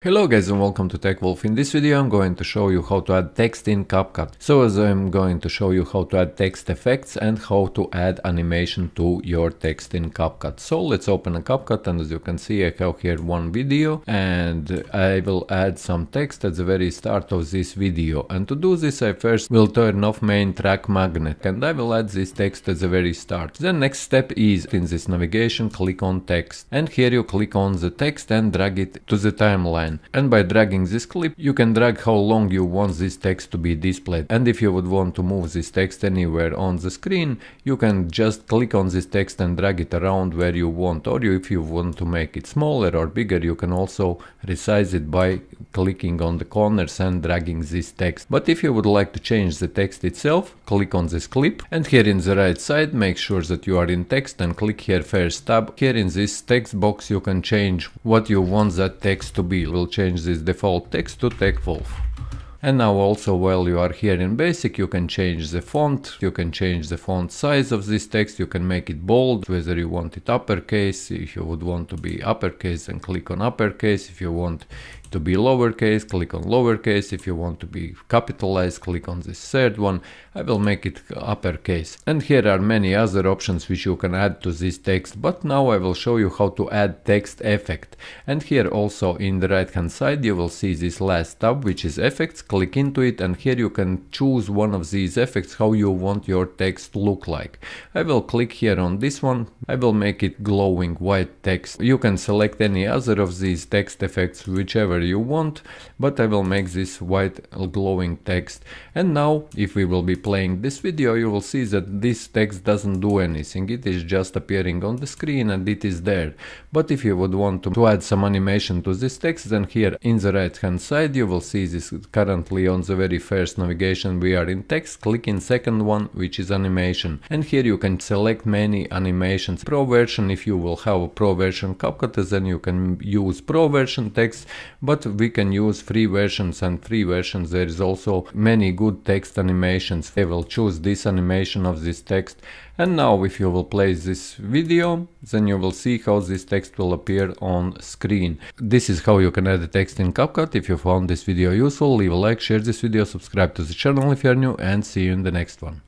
Hello guys and welcome to TechWolf. In this video I'm going to show you how to add text in CapCut. So as I'm going to show you how to add text effects and how to add animation to your text in CapCut. So let's open a CapCut and as you can see I have here one video and I will add some text at the very start of this video. And to do this I first will turn off main track magnet and I will add this text at the very start. The next step is in this navigation click on text and here you click on the text and drag it to the timeline And by dragging this clip, you can drag how long you want this text to be displayed. And if you would want to move this text anywhere on the screen, you can just click on this text and drag it around where you want. Or if you want to make it smaller or bigger, you can also resize it by clicking on the corners and dragging this text. But if you would like to change the text itself, click on this clip and here in the right side make sure that you are in text and click here first tab. Here in this text box you can change what you want that text to be will change this default text to TechWolf. And now also while you are here in basic you can change the font, you can change the font size of this text, you can make it bold, whether you want it uppercase, if you would want to be uppercase then click on uppercase, if you want to be lowercase, click on lowercase. If you want to be capitalized, click on this third one. I will make it uppercase. And here are many other options which you can add to this text, but now I will show you how to add text effect. And here also in the right hand side you will see this last tab which is effects, click into it and here you can choose one of these effects how you want your text look like. I will click here on this one, I will make it glowing white text. You can select any other of these text effects whichever you want, but I will make this white glowing text. And now, if we will be playing this video, you will see that this text doesn't do anything. It is just appearing on the screen and it is there. But if you would want to, add some animation to this text, then here in the right hand side, you will see this currently on the very first navigation we are in text. Click in second one, which is animation. And here you can select many animations. Pro version, if you will have a pro version CapCut, then you can use pro version text but we can use free versions and free versions there is also many good text animations. I will choose this animation of this text and now if you will play this video then you will see how this text will appear on screen. This is how you can add the text in CapCut. If you found this video useful leave a like, share this video, subscribe to the channel if you are new and see you in the next one.